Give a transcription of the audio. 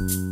Mm-hmm.